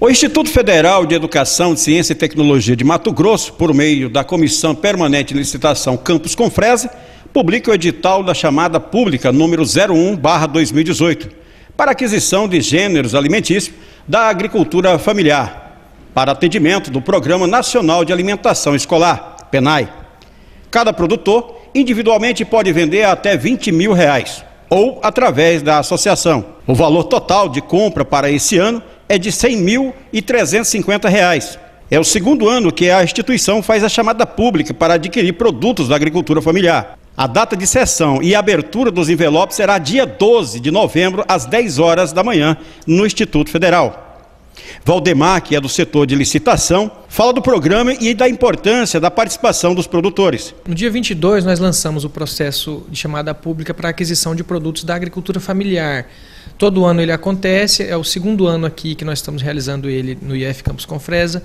O Instituto Federal de Educação, Ciência e Tecnologia de Mato Grosso, por meio da Comissão Permanente de Licitação Campus Confresa, publica o edital da chamada pública número 01/2018 para aquisição de gêneros alimentícios da agricultura familiar, para atendimento do Programa Nacional de Alimentação Escolar, PENAI. Cada produtor individualmente pode vender até 20 mil reais ou através da associação. O valor total de compra para esse ano é de 100.350 reais. É o segundo ano que a instituição faz a chamada pública para adquirir produtos da agricultura familiar. A data de sessão e abertura dos envelopes será dia 12 de novembro, às 10 horas da manhã, no Instituto Federal. Valdemar, que é do setor de licitação, fala do programa e da importância da participação dos produtores. No dia 22, nós lançamos o processo de chamada pública para aquisição de produtos da agricultura familiar. Todo ano ele acontece, é o segundo ano aqui que nós estamos realizando ele no IF Campus Confresa.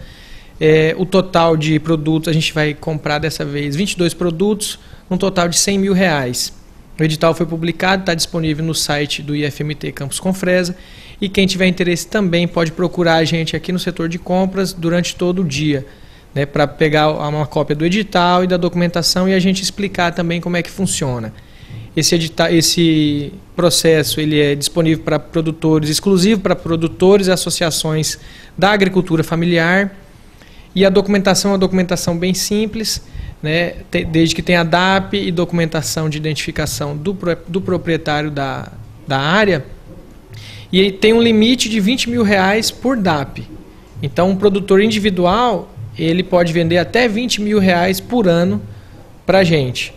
É, o total de produtos, a gente vai comprar dessa vez 22 produtos, um total de 100 mil reais. O edital foi publicado, está disponível no site do IFMT Campus Confresa e quem tiver interesse também pode procurar a gente aqui no setor de compras durante todo o dia, né, para pegar uma cópia do edital e da documentação e a gente explicar também como é que funciona. Esse, edital, esse processo ele é disponível para produtores, exclusivo para produtores e associações da agricultura familiar. E a documentação é uma documentação bem simples, né, desde que tenha DAP e documentação de identificação do, do proprietário da, da área. E tem um limite de 20 mil reais por DAP. Então, um produtor individual ele pode vender até 20 mil reais por ano para a gente.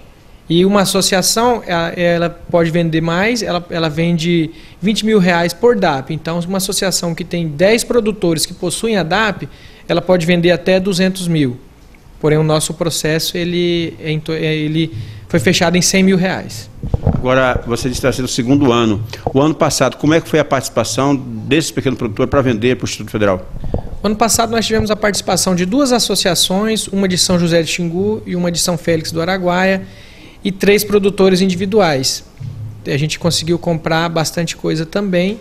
E uma associação, ela, ela, pode vender mais, ela, ela vende 20 mil reais por DAP. Então, uma associação que tem 10 produtores que possuem a DAP, ela pode vender até 200 mil. Porém, o nosso processo ele, é é, ele foi fechado em 100 mil reais. Agora, você está sendo o segundo ano. O ano passado, como é que foi a participação desses pequenos produtores para vender para o Instituto Federal? ano passado nós tivemos a participação de duas associações, uma de São José de Xingu e uma de São Félix do Araguaia, e três produtores individuais. A gente conseguiu comprar bastante coisa também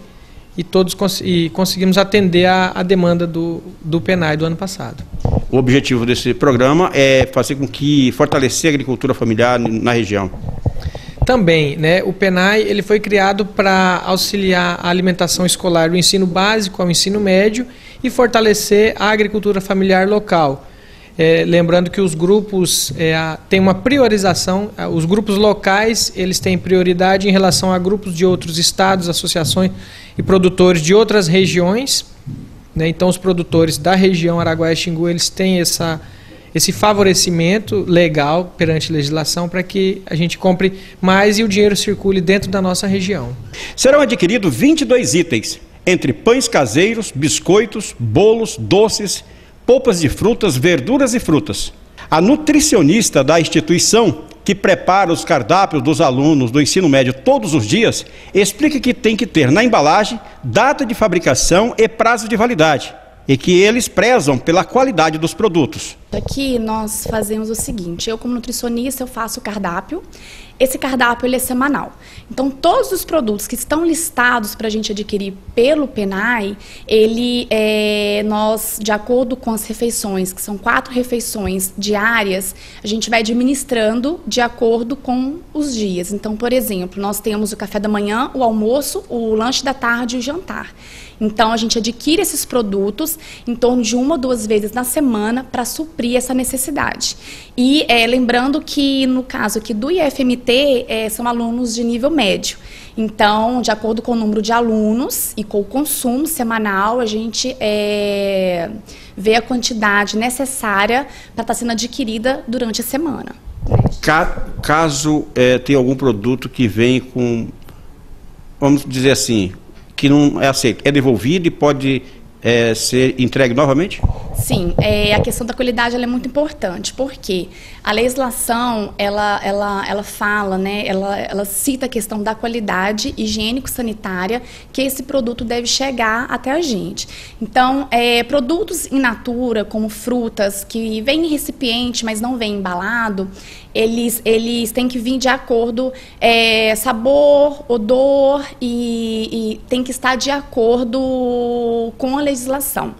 e todos cons e conseguimos atender a, a, demanda do, do PENAI do ano passado. O objetivo desse programa é fazer com que fortalecer a agricultura familiar na região. Também, né, o PENAI ele foi criado para auxiliar a alimentação escolar do ensino básico ao ensino médio e fortalecer a agricultura familiar local. É, lembrando que os grupos é, têm uma priorização, os grupos locais eles têm prioridade em relação a grupos de outros estados, associações e produtores de outras regiões. Né? Então, os produtores da região Araguaia-Xingu eles têm essa, esse favorecimento legal perante a legislação para que a gente compre mais e o dinheiro circule dentro da nossa região. Serão adquiridos 22 itens, entre pães caseiros, biscoitos, bolos, doces polpas de frutas, verduras e frutas. A nutricionista da instituição, que prepara os cardápios dos alunos do ensino médio todos os dias, explica que tem que ter na embalagem data de fabricação e prazo de validade e que eles prezam pela qualidade dos produtos. Aqui nós fazemos o seguinte, eu como nutricionista eu faço o cardápio esse cardápio ele é semanal. Então, todos os produtos que estão listados para a gente adquirir pelo PENAI, ele é, nós, de acordo com as refeições, que são quatro refeições diárias, a gente vai administrando de acordo com os dias. Então, por exemplo, nós temos o café da manhã, o almoço, o lanche da tarde e o jantar. Então, a gente adquire esses produtos em torno de uma ou duas vezes na semana para suprir essa necessidade. E é, lembrando que, no caso aqui do IFMT, é, são alunos de nível médio. Então, de acordo com o número de alunos e com o consumo semanal, a gente é, vê a quantidade necessária para estar tá sendo adquirida durante a semana. Caso é, tenha algum produto que vem com, vamos dizer assim, que não é aceito, é devolvido e pode é, ser entregue novamente? Sim, é, a questão da qualidade é muito importante, porque a legislação ela, ela, ela fala, né, ela, ela cita a questão da qualidade higiênico-sanitária que esse produto deve chegar até a gente. Então, é, produtos in natura, como frutas, que vêm em recipiente, mas não vem embalado, eles, eles têm que vir de acordo é, sabor, odor e, e tem que estar de acordo com a legislação.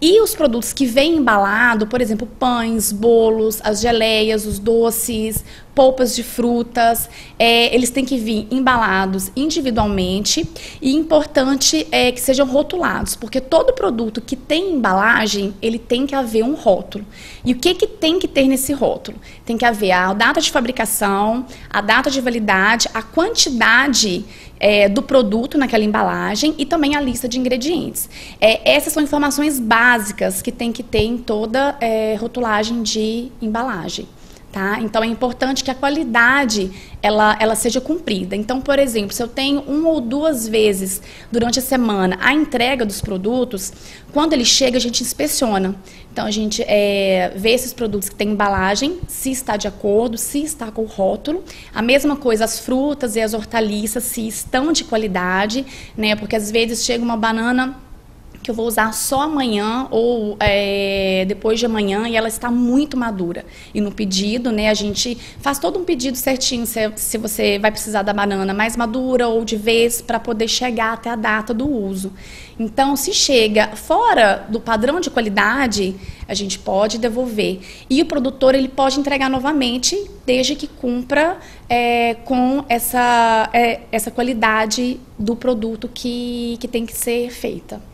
E os produtos que vêm embalado, por exemplo, pães, bolos, as geleias, os doces, polpas de frutas, é, eles têm que vir embalados individualmente e importante é que sejam rotulados, porque todo produto que tem embalagem, ele tem que haver um rótulo. E o que, que tem que ter nesse rótulo? Tem que haver a data de fabricação, a data de validade, a quantidade é, do produto naquela embalagem e também a lista de ingredientes. É, essas são informações básicas que tem que ter em toda é, rotulagem de embalagem. Tá? Então é importante que a qualidade ela, ela seja cumprida. Então, por exemplo, se eu tenho uma ou duas vezes durante a semana a entrega dos produtos, quando ele chega a gente inspeciona. Então a gente é, vê esses produtos que têm embalagem, se está de acordo, se está com o rótulo. A mesma coisa as frutas e as hortaliças, se estão de qualidade, né? Porque às vezes chega uma banana que eu vou usar só amanhã ou é, depois de amanhã e ela está muito madura. E no pedido, né, a gente faz todo um pedido certinho se, se você vai precisar da banana mais madura ou de vez para poder chegar até a data do uso. Então, se chega fora do padrão de qualidade, a gente pode devolver. E o produtor ele pode entregar novamente, desde que cumpra é, com essa, é, essa qualidade do produto que, que tem que ser feita.